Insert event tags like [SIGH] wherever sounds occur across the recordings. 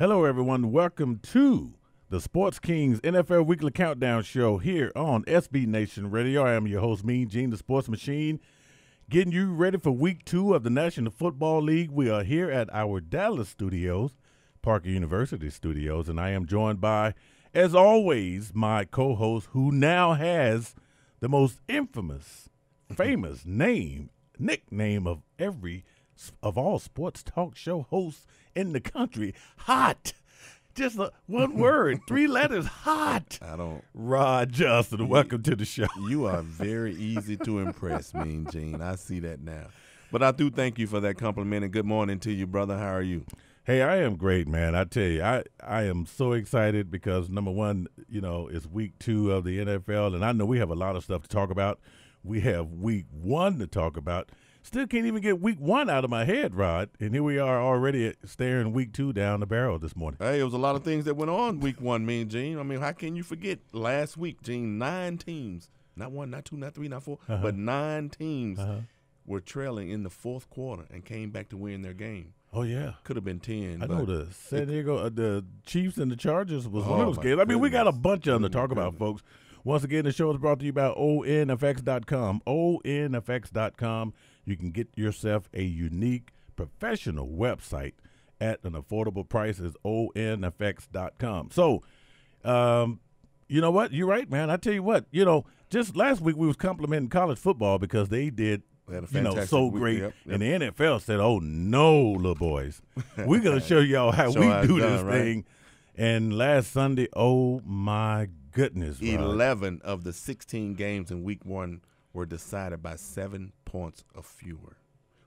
Hello, everyone. Welcome to the Sports Kings NFL Weekly Countdown Show here on SB Nation Radio. I am your host, Mean Gene, the Sports Machine, getting you ready for week two of the National Football League. We are here at our Dallas studios, Parker University studios, and I am joined by, as always, my co host who now has the most infamous, famous name, nickname of every of all sports talk show hosts in the country. Hot. Just a, one [LAUGHS] word, three letters, hot. I don't. Rod Johnson, welcome to the show. You are very easy to impress, [LAUGHS] Mean Gene. I see that now. But I do thank you for that compliment and good morning to you, brother. How are you? Hey, I am great, man. I tell you, I, I am so excited because number one, you know, it's week two of the NFL, and I know we have a lot of stuff to talk about. We have week one to talk about. Still can't even get week one out of my head, Rod. And here we are already staring week two down the barrel this morning. Hey, it was a lot of things that went on week one, Mean Gene. I mean, how can you forget last week, Gene? Nine teams, not one, not two, not three, not 4 Uh-huh. but nine teams Uh-huh. were trailing in the fourth quarter and came back to win their game. Oh yeah, Could have been ten. I know the San Diego, uh, the Chiefs and the Chargers was one Oh, of those games. I mean, we got a bunch of them to Oh, talk about, folks. Once again, the show is brought to you by ONFX.com. ONFX.com. You can get yourself a unique professional website at an affordable price. Is ONFX.com. So, um, you know what? You're right, man. I tell you what. You know, just last week we was complimenting college football because they did you know, so week. great. Yep, yep. And the NFL said, "Oh no, little boys, we're gonna [LAUGHS] show y'all how we do done, this right? thing." And last Sunday, oh my goodness, Rod. 11 of the 16 games in week one were decided by seven points or fewer.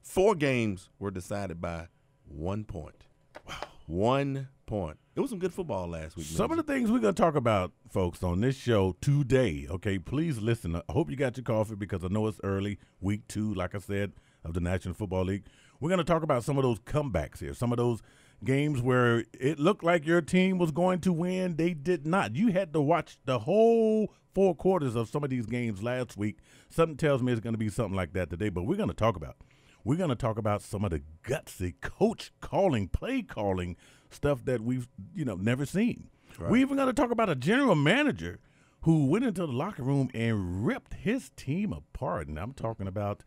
Four games were decided by one point. Wow. One point. It was some good football last week. Some of the things we're gonna talk about, folks, on this show today. Okay, please listen. I hope you got your coffee because I know it's early, week two, like I said, of the National Football League. We're gonna talk about some of those comebacks here, some of those games where it looked like your team was going to win, they did not. You had to watch the whole four quarters of some of these games last week. Something tells me it's gonna be something like that today, but we're gonna talk about. We're going to talk about some of the gutsy coach calling, play calling stuff that we've, you know, never seen. We're even going to talk about a general manager who went into the locker room and ripped his team apart. And I'm talking about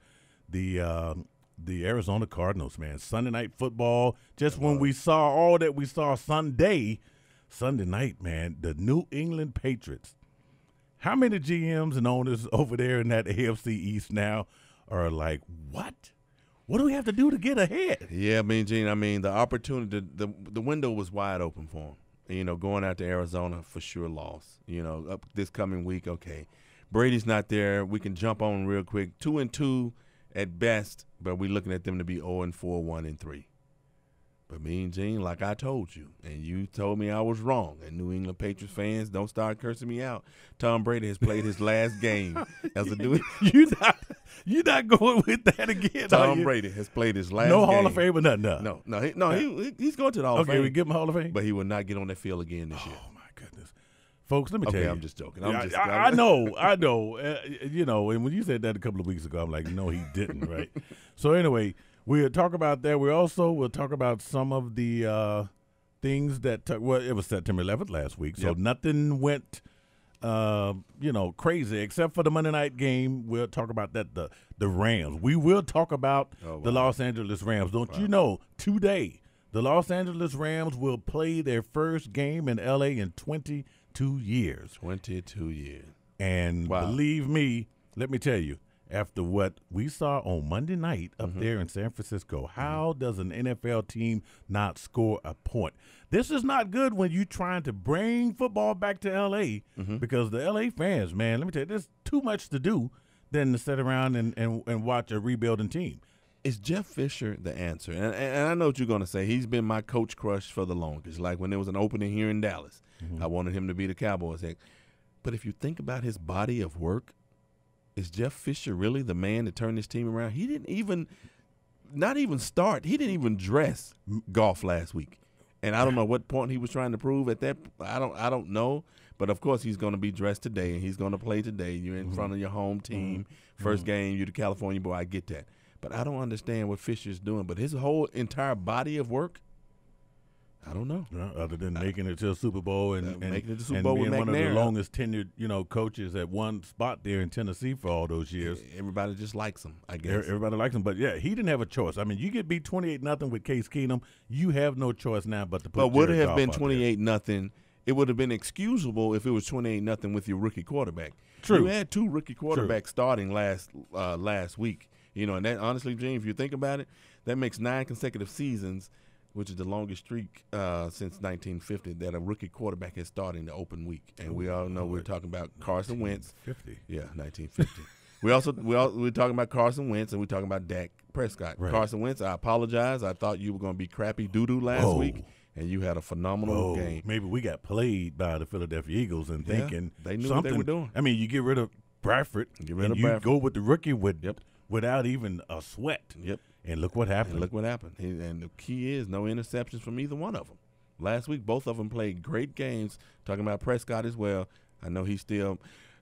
the um the Arizona Cardinals, man. Sunday night football. Just when we saw all that we saw Sunday, Sunday night, man, the New England Patriots. How many GMs and owners [LAUGHS] over there in that AFC East now are like, what? What do we have to do to get ahead? Yeah, I mean, Gene, I mean, the opportunity, the, the, window was wide open for him. You know, going out to Arizona for sure loss. You know, up this coming week, okay. Brady's not there. We can jump on real quick. Two and two at best, but we're looking at them to be 0 and 4, 1 and 3. But me and Gene, like I told you, and you told me I was wrong. And New England Patriots fans, don't start cursing me out. Tom Brady has played his last game [LAUGHS] as a New [LAUGHS] you not you not going with that again? Tom? Brady has played his last game. no game. Hall of Fame or nothing. No, No, no, he, no, he, he's going to the Hall of Fame. Okay, we give him Hall of Fame. but he will not get on that field again this year. oh my goodness, folks, let me tell you. I'm just joking. I'm Yeah, just. I, I know, [LAUGHS] I know. Uh, you know, and when you said that a couple of weeks ago, I'm like, no, he didn't, right? So anyway, we'll talk about that. We also will talk about some of the uh, things that took. Well, it was September 11th last week, so Yep. nothing went, uh, you know, crazy except for the Monday night game. We'll talk about that. The the Rams. We will talk about Oh, the. Los Angeles Rams. Don't you know today? The Los Angeles Rams will play their first game in LA in 22 years. 22 years. And Wow. believe me, let me tell you, after what we saw on Monday night up Mm-hmm. there in San Francisco, how does an NFL team not score a point? This is not good when you're trying to bring football back to LA Mm-hmm. because the LA fans, man, let me tell you, there's too much to do than to sit around and, and, and watch a rebuilding team. Is Jeff Fisher the answer? And, and I know what you're going to say. He's been my coach crush for the longest. Like when there was an opening here in Dallas, Mm-hmm. I wanted him to be the Cowboys. But if you think about his body of work, is Jeff Fisher really the man to turn this team around? He didn't even, not even start. He didn't even dress Goff last week. And I don't know what point he was trying to prove at that. I don't. I don't know. But of course, he's going to be dressed today, and he's going to play today. You're in front of your home mm-hmm. team, mm-hmm. 1st game. You're the California boy. I get that. But I don't understand what Fisher's doing. But his whole entire body of work I don't know. Other than making it to a Super Bowl and, Uh, and making it to Super and Bowl being with one of the longest tenured, you know, coaches at one spot there in Tennessee for all those years. Everybody just likes him, I guess. Everybody likes him, but yeah, he didn't have a choice. I mean, you get beat twenty eight nothing with Case Keenum, you have no choice now but to put. but would it have been twenty eight nothing? It would have been excusable if it was twenty eight nothing with your rookie quarterback. True. You had two rookie quarterbacks starting last uh, last week. You know, and that honestly, Gene, if you think about it, that makes nine consecutive seasons, which is the longest streak uh, since 1950 that a rookie quarterback has started in the open week. And we all know we're talking about Carson Wentz. Fifty. Yeah, 1950. [LAUGHS] we also we all, we're talking about Carson Wentz and we're talking about Dak Prescott. Right. Carson Wentz, I apologize. I thought you were going to be crappy doo doo last Whoa. week, and you had a phenomenal Oh, game. maybe we got played by the Philadelphia Eagles and Yeah, thinking they knew what they something. were doing. I mean, you get rid of Bradford, Get rid and of you Bradford. go with the rookie with Yep. without even a sweat. Yep. And look what happened. And look what happened. And the key is no interceptions from either one of them. Last week, both of them played great games. Talking about Prescott as well. I know he's still.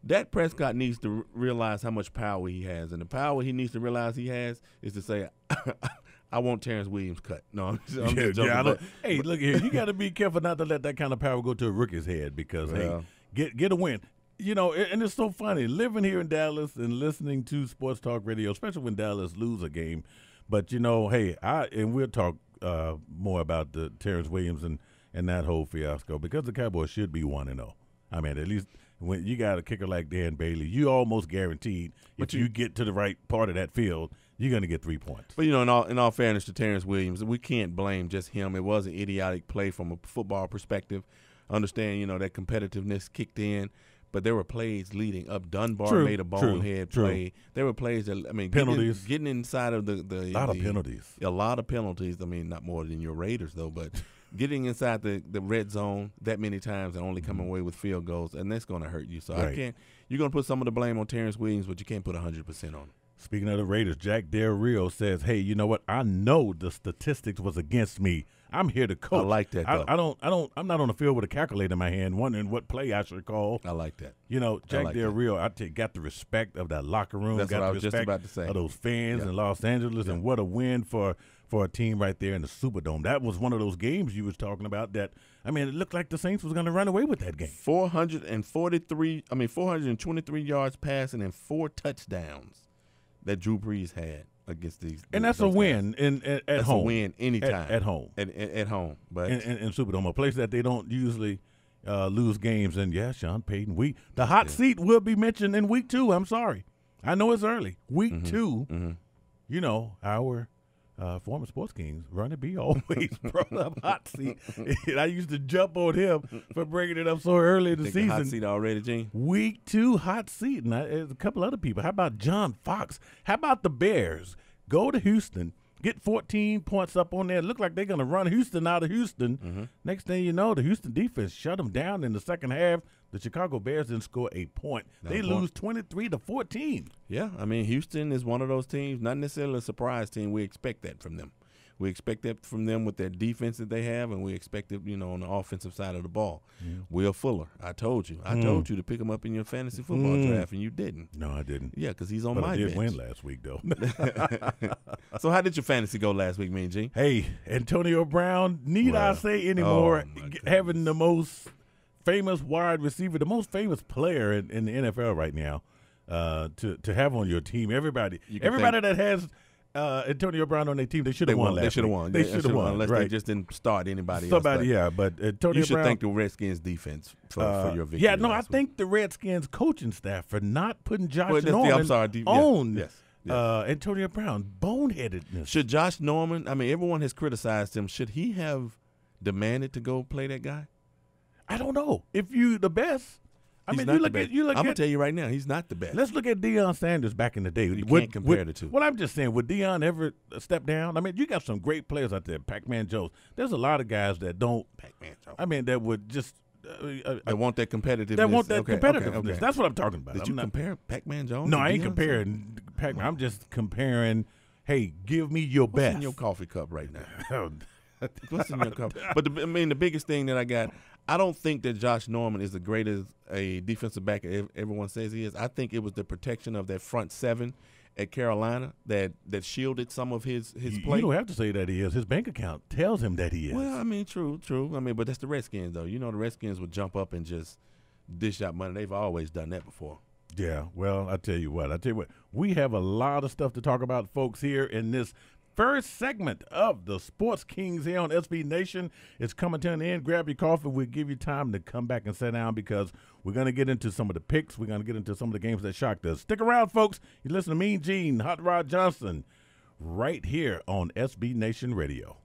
Dak Prescott needs to realize how much power he has, and the power he needs to realize he has is to say, [LAUGHS] "I want Terrance Williams cut." No, I'm just, I'm yeah, joking. yeah, I but- hey, look here. You got to be careful not to let that kind of power go to a rookie's head because hey, get get a win. You know, and and it's so funny living here in Dallas and listening to sports talk radio, especially when Dallas lose a game. But you know, hey, I and we'll talk uh, more about the Terrance Williams and and that whole fiasco because the Cowboys should be one and zero. I mean, at least when you got a kicker like Dan Bailey, you almost guaranteed But if you, you- get to the right part of that field, you're going to get three points. But you know, in all in all fairness to Terrance Williams, we can't blame just him. It was an idiotic play from a football perspective. Understand, you know, that competitiveness kicked in, but there were plays leading up. Dunbar True, made a true, bonehead true. play. There were plays that I mean, Penalties. getting, getting inside of the the A lot of penalties. A lot of penalties. I mean, not more than your Raiders though, but [LAUGHS] getting inside the, the red zone that many times and only coming away with field goals, and that's going to hurt you. So I Mm-hmm. Can't. You're going to put some of the blame on Terrance Williams, but you can't put 100 percent on him. Speaking of the Raiders, Jack Del Rio says, "Hey, you know what? I know the statistics was against me. I'm here to coach. I like that, I. I don't. I don't. I'm not on the field with a calculator in my hand, wondering what play I should call. I like that. You know, Jack like Del. Rio. I tell got the respect of that locker room. That's got what I was just about to say. Of those fans Yeah. in Los Angeles, and what a win for for a team right there in the Superdome. That was one of those games you was talking about. That I mean, it looked like the Saints was going to run away with that game. 443, I mean 423 yards passing and four touchdowns that Drew Brees had against these. And that's a those guys. win in, at, at That's home. a win anytime at, at home. At, at, at home, but in, in, in Superdome, a place that they don't usually uh, lose games. And yeah, Sean Payton, we the hot seat will be mentioned in week two. I'm sorry, I know it's early. Week Mm-hmm. 2 you know our. Uh, former sports kings, Ronnie B [LAUGHS] always brought up hot seat. and I used to jump on him for bringing it up so early in the season. hot seat already, Gene. Week two, hot seat, and I, a couple other people. How about John Fox? How about the Bears? Go to Houston, get 14 points up on there. Look like they're going to run Houston out of Houston. Mm-hmm. Next thing you know, the Houston defense shut them down in the second half. The Chicago Bears didn't score a point. Not they a point. lose 23 to 14. Yeah, I mean Houston is one of those teams, not necessarily a surprise team. We expect that from them. We expect that from them with their defense that they have, and we expect it, you know, on the offensive side of the ball. Will Fuller, I told you, I Mm. told you to pick him up in your fantasy football Mm. draft, and you didn't. No, I didn't. Yeah, because he's on But my I did bench. win last week, though. [LAUGHS] [LAUGHS] So how did your fantasy go last week, Mean G? Hey, Antonio Brown, need I say anymore? oh, my g- goodness. having the most famous wide receiver, the most famous player in, in the NFL right now, uh, to to have on your team. Everybody, everybody that has uh, Antonio Brown on their team, they should have won. won. They should have won. They Yeah, should have won. unless right. they just didn't start anybody. Somebody, else. yeah, but Antonio You should Brown. thank the Redskins defense for, uh, for your victory. yeah, no, I week. think the Redskins coaching staff for not putting Josh Well, that's the- I'm Norman sorry, the- yeah, on yes, yes. Uh, Antonio Brown. Boneheadedness. Should Josh Norman? I mean, everyone has criticized him. Should he have demanded to go play that guy? I don't know if you the best. I He's mean, you look at you look I'm gonna tell you right now, he's not the best. Let's look at Deion Sanders back in the day. You Would- can't compare would- the two. Well, I'm just saying, would Deion ever step down? I mean, you got some great players out there, Pac-Man Jones. There's a lot of guys that don't. Pac-Man Jones. I mean, that would just. Uh, uh, I want that competitiveness. that want that Okay, competitiveness. okay, okay. That's what I'm talking about. Did I'm you not- compare Pac-Man Jones? No, I ain't Deion comparing Pac-Man. I'm just comparing. Hey, give me your What's best. in your coffee cup right now? [LAUGHS] Oh, What's in your [LAUGHS] cup? But the, I mean, the biggest thing that I got, I don't think that Josh Norman is the greatest a defensive back everyone says he is. I think it was the protection of that front seven at Carolina that that shielded some of his his You, play. you don't have to say that he is. His bank account tells him that he is. Well, I mean, true, true. I mean, but that's the Redskins, though. You know, the Redskins would jump up and just dish out money. They've always done that before. Yeah, well, I tell you what, I tell you what, we have a lot of stuff to talk about, folks, here in this first segment of the Sports Kings here on SB Nation. It's coming to an end. Grab your coffee. We'll give you time to come back and sit down because we're going to get into some of the picks. We're going to get into some of the games that shocked us. Stick around, folks. You listen to Mean Gene, Hot Rod Johnson, right here on SB Nation Radio.